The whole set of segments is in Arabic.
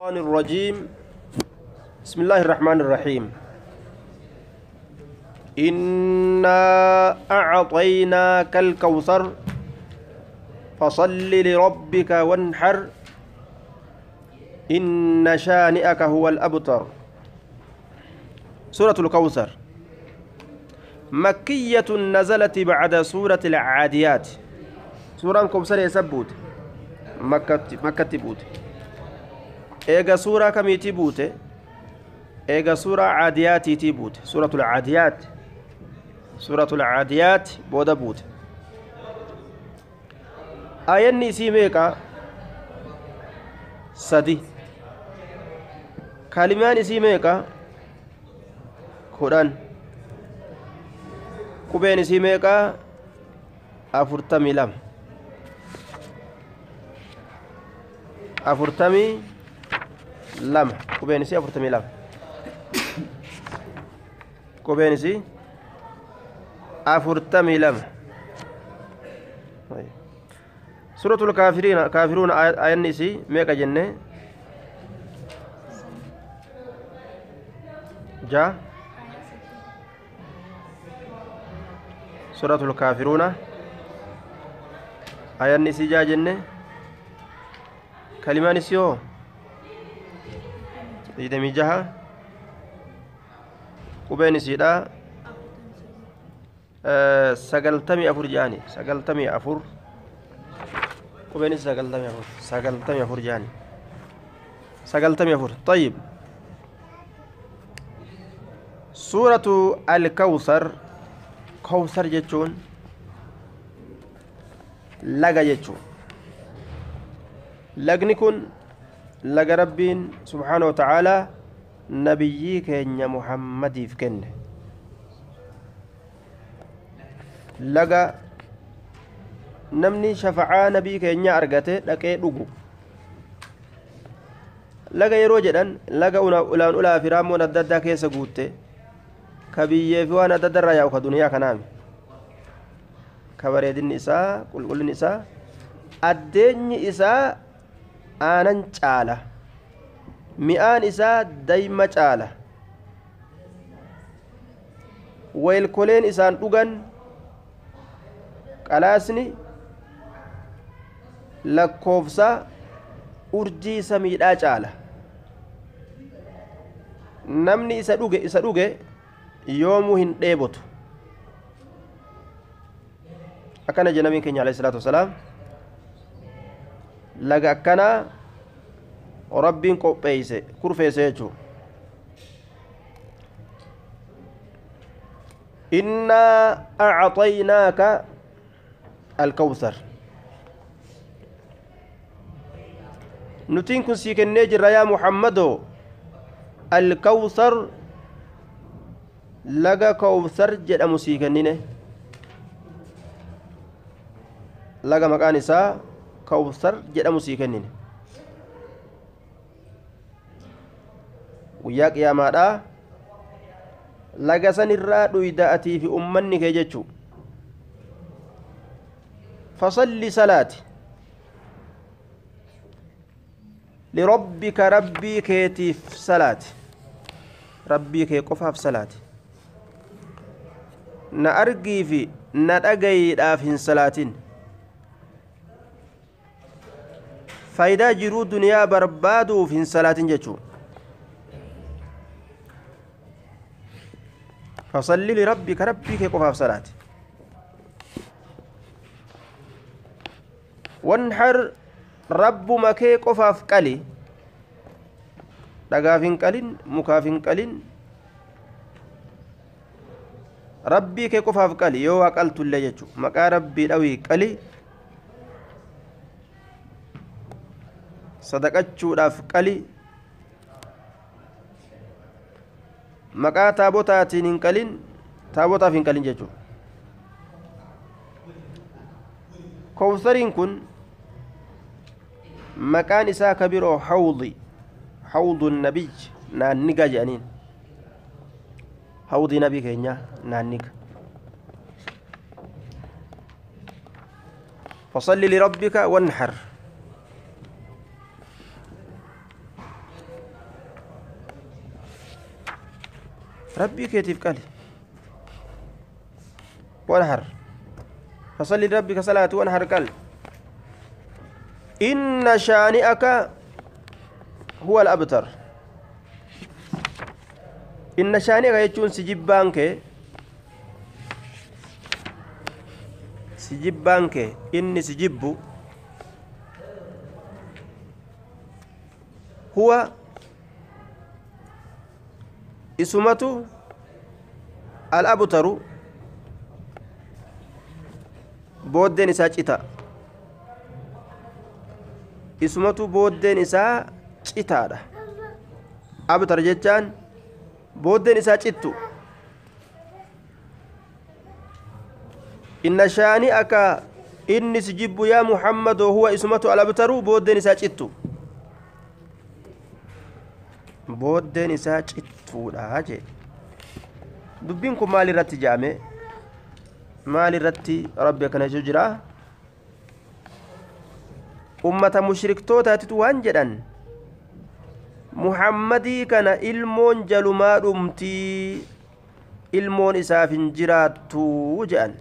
الشيطان الرجيم. بسم الله الرحمن الرحيم. إنا أعطيناك الكوثر فصل لربك وانحر. إن شانئك هو الأبتر. سورة الكوثر. مكية نزلت بعد سورة العاديات. سورة كوثر يسبوت مكة مكة بوت eega suuraa kamiitii buute eega suuraa caadiyaatiitii buute suuratul caadiyaat suuratul caadiyaat booda buute aayanni isii meeqa sadi kalimaan isii meeqa kudhan qubeen isii meeqa afurtamii lama afurtamii lama qubeen isii afurtamii lama qubeen isii afurtamii lama suratul kaafiruuna ayanni isii meeqa jenne? Ja. Suratul kaafiruuna ayanni isii jaa jenne? Kalimaan isii hoo digdamii jaha qubeen isiidha sagaltamii afur jedhani sagaltamii afur qubeen isi sagaltamii afur sagaltamii afur jedhani sagaltamii afur طيب سورة الكوثر كوثر جتون لغا جتون لغني كن laga rabbiin subxaana wa tacaalaa nabiyyii keenya muhammadiif kenne laga namni shafacaa nabii keenya argate dhaqee dhugu laga yeroo jedhan laga ulaan ulaa fi raammoon adda addaa keessa guutte ka biyyee waan adda adda yaa'u ka duniyaa kanaami ka bareedinni isaa qulqullinni isaa addeenyi isaa aanan caala mi'aan isaa dayma caala weelkoleen isaan dhugan qalaasni lakkoofsa urjii samiidhaa caala namni isa dhuge isa dhuge yoomuu hin dheebotu akkana je nabiin keenya alayhi salaatu wasalaam laga akkanaa rabbiin qopheeyse kurfeesse jechuu innaa acxaynaaka alkawsar nutiin kun sii kennee jirra yaa muhammadoo alkawsar laga kawsar jedhamu sii kennine laga maqaan isaa kawsar jedhamu sii kennine. Guyyaa qiyaamaadhaa laga san irraa dhuyda atii fi ummanni kee jechuu. Fasalli salaati. Lirabbika rabbii keetiif salaati. Rabbii kee qofaaf salaati. Na argii fi na dhagayiidhaaf hin salaatin faayidaa jiruu duniyaa barbaaduuf hin salaatin jechuu. Fasalli lirabbika rabbii kee qofaaf salaati. Wanhar rabbuma kee qofaaf qali. Dhagaaf hin qalin mukaaf hin qalin. Rabbii kee qofaaf qali. Yoo waa qaltullee jechuu. Maqaa rabbii dhawii qali sadaqachuudhaaf qali maqaa taabotaatiin hin qalin taabotaaf hin qalin jechuudha kowsariin kun maqaan isaa ka biroo hawdi hawdu nabiy naanniga jedhaniin hawdii nabii keenya naanniga فصل لربك وانحر ربي كيتيف قالي وانحر فصلي لربك صلاة وانحر قال. إن شانئك هو الأبتر. إن شانئك يجون سجبانك سجبانك إني سجب هو isumatu al-abtaru booddeen isaa cita isumatu booddeen isaa citaadha abtar jechaan booddeen isaa cittu inna shaani aka inni si jibbu yaa muhammadoo huwa isumatu al-abtaru booddeen isaa cittu booddeen isaa cittuudha jee dubbiin kun maal irratti jaame maal irratti rabbi akkana jechuu jira ummata mushriktootaatitu waan jedhan muhammadii kana ilmoon jalumaa dhumtii ilmoon isaaf hin jiraattu jedhan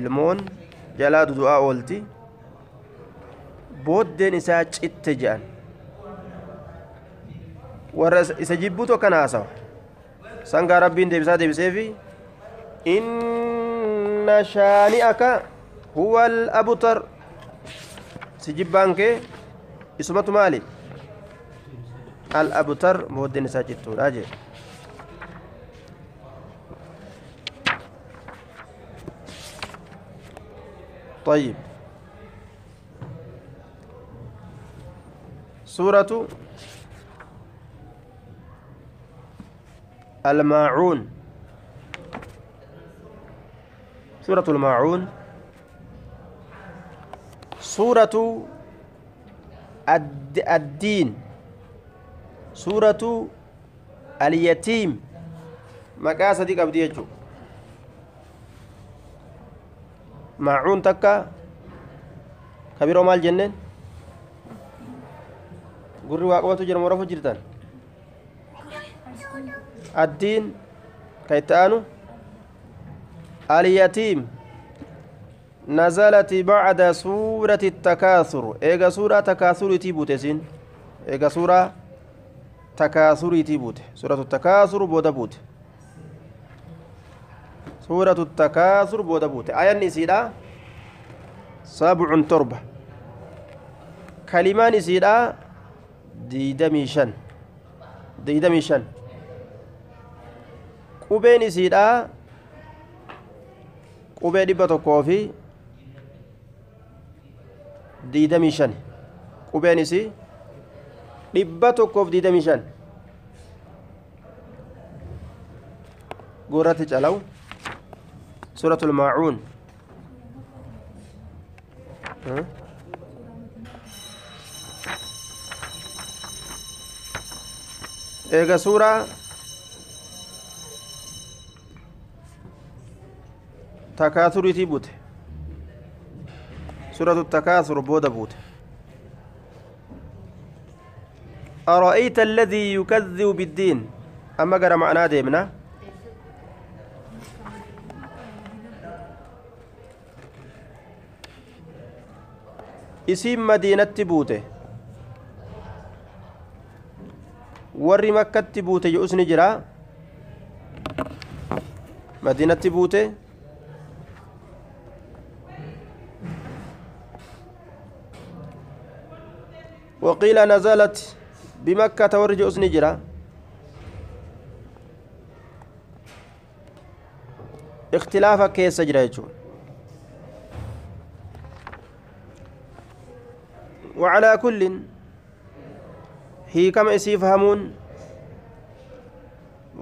ilmoon jalaa dudu'aa oolti booddeen isaa citte jedhan warra isa jibbutu akkana haasawa sangaa rabbiin deebisaa deebiseefi inna shaani'aka huwa al-abtar si jibbaan kee isumatu maali al-abtar booddeen isaa cittuudha jee طيب سورة الماعون. سورة الماعون. سورة الد الدين. سورة اليتيم. مقاسة دي قبدي يجو ماعون تكا. كبيرو مال جنن. Gurri waaqumatu jira morafu jirtan addiin ka itti aanu alyatiim nazalati bacda suurati takaasur eega suuraa takaasuriitii buute isin eega suuraa takaasuriitii buute suuratu takaasur booda buute suuratu takaasur booda buute ayanni isiidha sabcun torba kalimaan isiidha diidamii shan diidamii shan qubeen isiidha qubee dhibba tokkoo fi diidamii shan qubeen isii dhibba tokkoof diidamii shan gurratti calaw suratul maacuun eega suuraa takaasuriitii buute suuratu takaasur booda buute أرأيت الذي يكذب بالدين أما قرأ معنا ديمنا اسم مدينة بوته warri makkatti buute jedhus ni jira madiinatti buute وقيل نزلت بمكة ورجع أسن جرا اختلاف كيس جرا وعلى كل hiikama isii fahamuun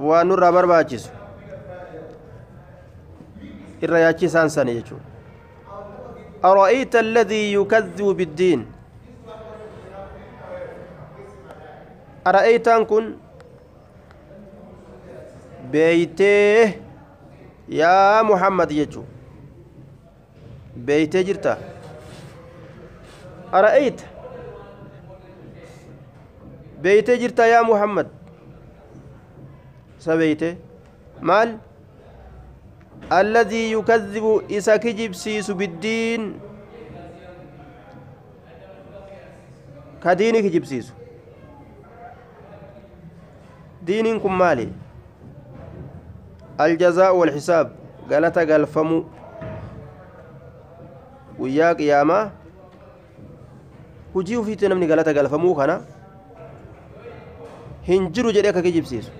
waan nurraa barbaachisu irra yaachisaan sani jechuudha أرأيت الذي يكذب بالدين أرأيت أن كن بيته يا محمد يجو بيته جرتا أرأيت beeytee jirta yaa muhammad? سبيته مال الذي يكذب إسا كجب سيس بالدين كديني كجب سيس دينكم مالي الجزاء والحساب قالت قلفمو guyyaa qiyaamaa. Hujii ufiitti namni galata galfamuu kana hin jiru jedhee akka kijibsiisu.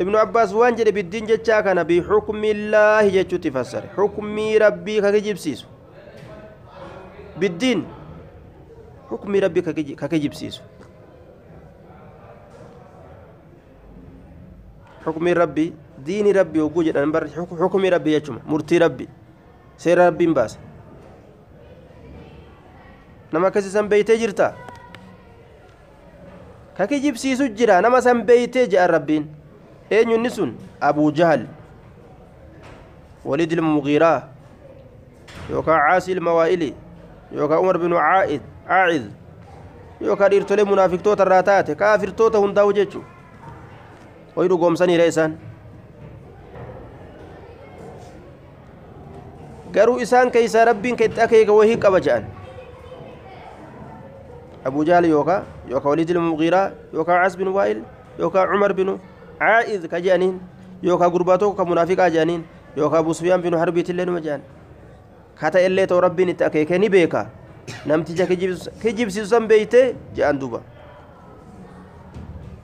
Ibnu abbaas waan jedhe biddiin jechaa kana bixukmillaahi jechuutti fassare. Xukmii rabbii ka kijibsiisu. Biddiin xukmii rabbii ka kijibsiisu. Xukmii rabbii diini rabbii hogguu jedhan bar xukmii rabbii jechuma murtii rabbii seera rabbiin baase nama akkasi san beeytee jirta nama san beeytee jedhan rabbiin eenyu inni sun abuu jahal walid ilmugiiraa yookaan caasii ilmawaa'ili yookaan umar binu caa'id caa'id yookaan dhiirtolee munaafiktoota irraa taate kaafirtoota hundaa'u jechuu way dhugoomsaniira isaan garuu isaan keeysaa rabbiin ka itti akeeka wahii qaba jedhan ilmugiiraa yookaa cas bin waa'il yookaa cumar binu caa'id ka jedhaniin yookaa gurbaa tokko ka munaafiqaa jedhaniin yookaa abu sufyaan binu harbiitillee numa jedhan ka ta'e illee ta'u rabbiin itti akeekee ni beeka namticha kijibsiisu san beeytee jedhan duuba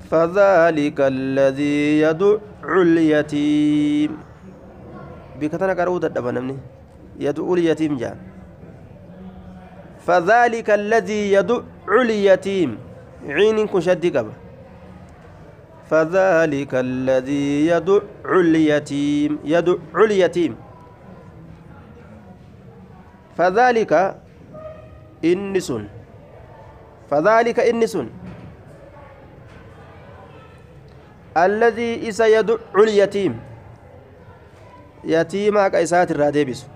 فذلك الذي يدع اليتيم بكتنا قرؤوا تدبا نمني يدعو اليتيم جان فذلك الذي يدع اليتيم عين كن شد قبا فذلك الذي يدع اليتيم يدع اليتيم فذلك إنس. فذلك إنس. الذي إسا يدع اليتيم يتيما كإسات الرادبس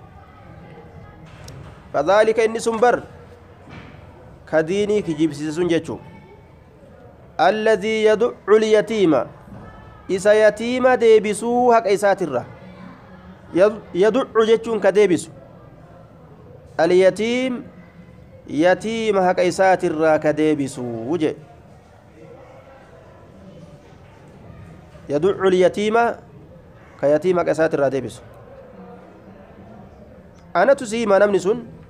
فذلك إني سنبر كديني كجيب سيسون جيتشو. الذي يدع اليتيم. إسا يتيما ديبسو حق إسات الرا يدع جيتشون كديبسو. اليتيم يتيم حق إسات الرا كديبسو وجه. يدع اليتيم كيتيم كسات الرادبس أنا تسيما نمني سن.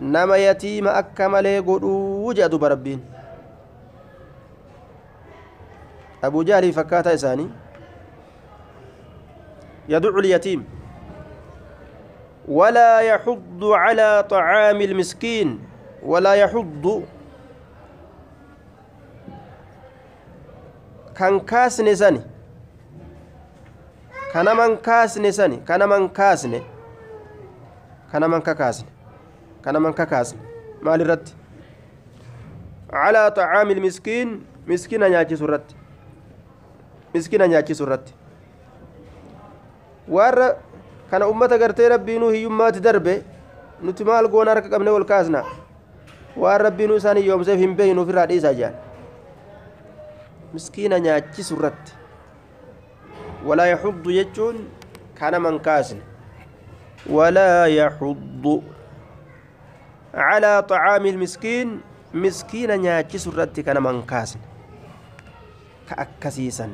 نما يتيم أكمل قدو وجد بربين أبو جهل فكاتا إساني يدع اليتيم ولا يحض على طعام المسكين ولا يحض كان كاسن سني kanaman kaasne sani. Kanaman kaasne. Kanaman kakaasne kanaman kakaasne maal irratti calaa طacaami ilmiskiin miskina nyaachisu irratti miskina nyaachisu irratti warra kana ummata gartee rabbiinuu hiyyummaati darbe nuti maal goona harka qabne wal kaasna waan rabbiinuu isaan hiyyoomseef hin beeynu ofirraa dhiisaa jedhan miskiina nyaachisu irratti ولا يحض يجون كان من كاسن ولا يحض على طعام المسكين. مسكين نياتشي سرتي كان من كاسن. كأكسيسا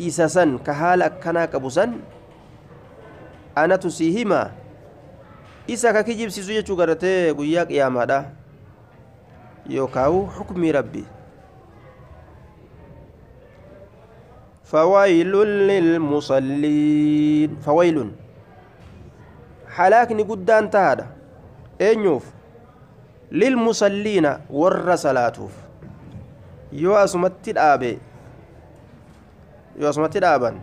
إساسا كهال أكنا كبسا أنا تسيهما. isa ka kijibsiisu jechuu garatee guyyaa qiyaamaadha yookaan hukmii rabbii فويل للمصلين. فويل. حلاكني قدان تهادا اينيوف للمصلين ور صلاتوف يو اسمت الابي يو اسمت الابان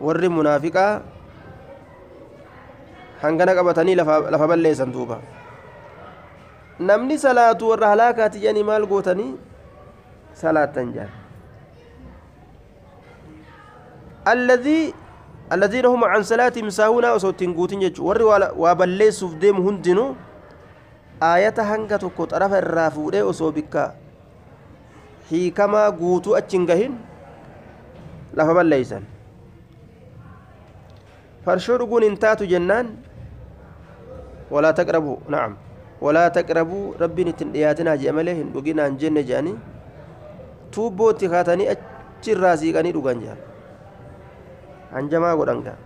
ور منافقا hangana qabatanii lafa balleessan duuba namni salaatu warra halaakaati jedhanii maal gootanii salaattan jedhan الذي الذين هم عن صلاتهم ساهون وصوتين قوتين يجو ور وابلي سوف ديم هندنو آية هنگا تكو طرف الرافودة وصو بكا hiikamaa guutuu achi hin gahin lafa balleeysan farshoo dhuguun hin taatu jennaan walaa taqrabuu na'am walaa taqrabuu rabbiin ittiin dhiyaatinaa jee malee hin dhuginaa hin jenne jedhanii hanjamaa godhan gaa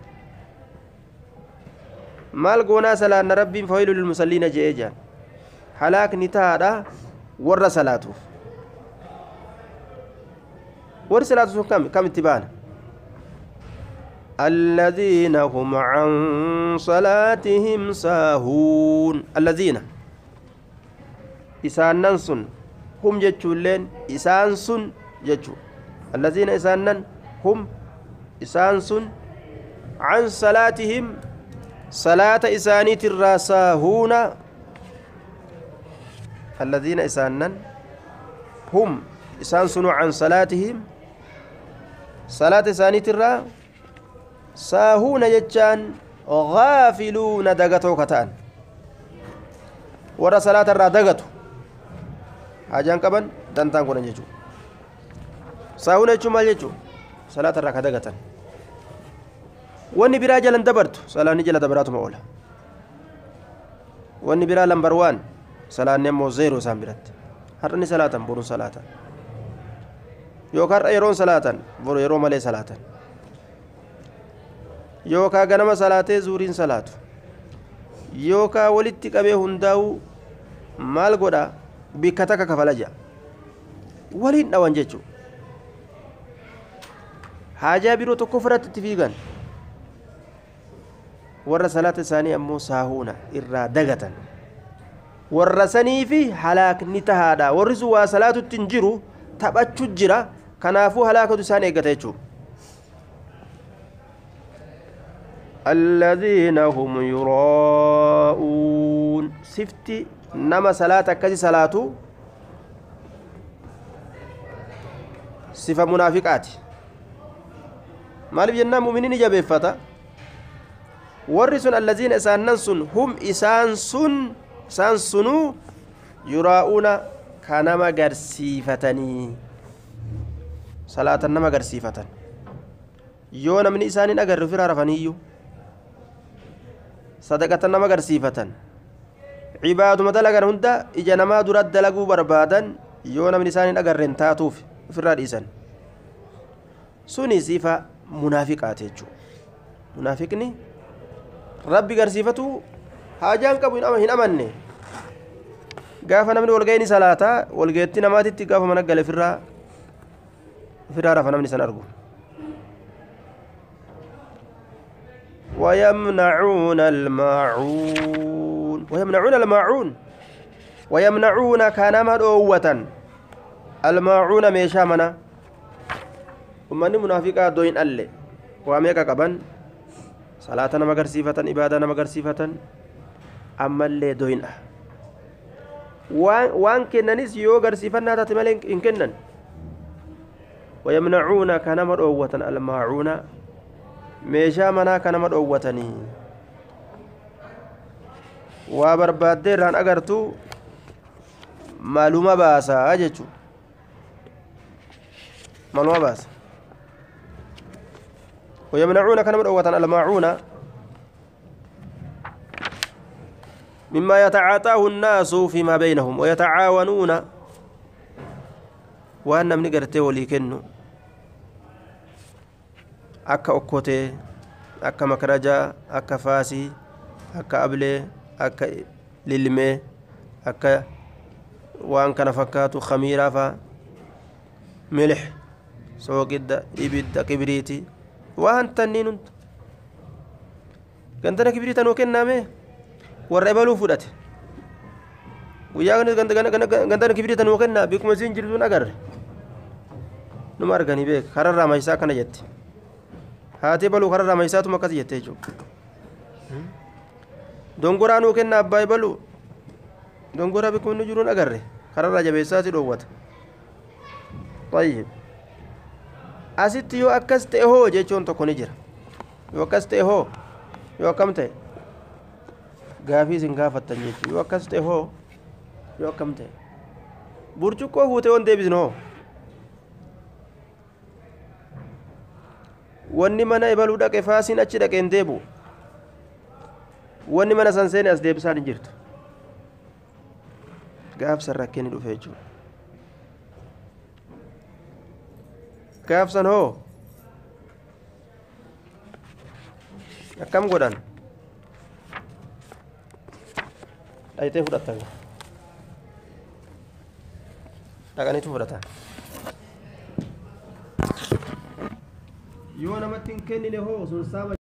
maal goonaa salaanna rabbiin fawailu lilmusalliina je'ee jedhan halaakni tahaadha warra salaatuuf warri salaatu sun kam kam itti baana الذين هم عن صلاتهم ساهون الذين إسانن سن هم جتشولين إسان سن جتشو الذين إسانن هم سن عن صلاتهم صلاة إسانيت الراساهون الذين إسانن هم إسان سن عن صلاتهم صلاة إسانيت الراساهون saahuuna jechaan ta'an warra salaata irraa dagatu hajaan qaban dantaan godhan jechuudha saahuuna jechuun maal jechuudha salaata irraa ka dagatan wanni biraa jalan dabartu salaanni jala dabaraatuma oola wanni biraa lambar waan salaanni ammoo zeeroo isaan biratti har'a ni salaatan boruun salaatan yookaan har'a yeroon salaatan boru yeroo malee salaatan yookaa ganama salaatee zuuriin salaatu yookaa walitti qabee hundaa'u maal godha bikka takka kafala jedha waliin dhawan jechuudha haajaa biroo tokko fudhatti itti fiigan warra salaata isaanii ammoo saahuuna irraa dagatan warra sanii fi halaakni tahaadha warri sun waa salaatutti hin jiru taphachuu jira kanaafuu halaakatu isaan eeggata jechuudha الذين هم يراءون سفتي نما صلاة كذي صلاة صفة منافقات maaliif jennaan muuminiin ija beeffata warri sun allaziina isaannan sun hum isaan sun isaan sunuu yuraa'uuna ka nama garsiifatanii salaatan nama garsiifatan yoo namni isaan hin agarre ofirraa rafaniiyyuu sadaqatan nama garsiifatan cibaaduma dalagan hunda ija namaa dura dalaguu barbaadan yoo namni isaan hin agarre hin taatuuf ofirraa dhiisan suni sifa munaafiqaati jechuudha munaafiqni rabbi garsiifatu haajaan qabu hin amanne gaafa namni walga'ii ni salaataa walgeetti namaatitti gaafa mana gale ofirraa ofirraa rafa namni san argu ويمنعون الماعون ويمنعون الماعون ويمنعون كان مدعوة الماعون ميشا منا ummanni munaafiqaa dooyin alle waa meeqa qaban salaata nama garsiifatan ibaadaa nama garsiifatan ammallee dooyin'a waan kennanis yoo garsiifannaa taate malee hin kennan ويمنعون كنما دعوة الماعون meeshaa manaa ka nama dhoowwatanii waa barbaaddee irraan agartu maaluma baasaa jechu maaluma baasa ويمنعون كنما دعوة الماعون مما يتعاطاه الناس فيما بينهم ويتعاونون وأن من قرتي ولي okkotee akka makarajaa akka faasii akka ablee akka lilmee akka waan kana fakkaatu khamiiraa faa milix sooqidda ibidda kibriiti waan tanniin hunda gantana kibriita nuu kennaame warra ebaluu fudhate guyyaa gantana kibriita nuu kennaa bikkuma isiin jirtuun agarre numa arganii beek kararraa maysaa kana jette haatee baluu kararraa maysaatuma akkas jette jechuudha dongoraa nuu kenna abbaa baluu dongoraa bikkuma inni jiruun agarre kararraa jabeessaati dhoowwata طيب asitti yoo akkas ta'e hoo jechuun tokko ni jira yoo akkas ta'e hoo yoo akkam ta'e gaafii isin gaafattan jechuudha yoo akkas ta'e hoo yoo akkam ta'e burcuqqoo fuutee waan deebisnu hoo wanni mana ibaluu dhaqe faasiin achi dhaqeen deebu wanni mana san seene as deebisaa hin jirtu gaafsa rakkee ni dhufe jechuudha. Gaafsan hoo akkam godhan dhayitee fudhatan dhaqaniitu fudhatan yoo namatti hin kennine hoo sun saama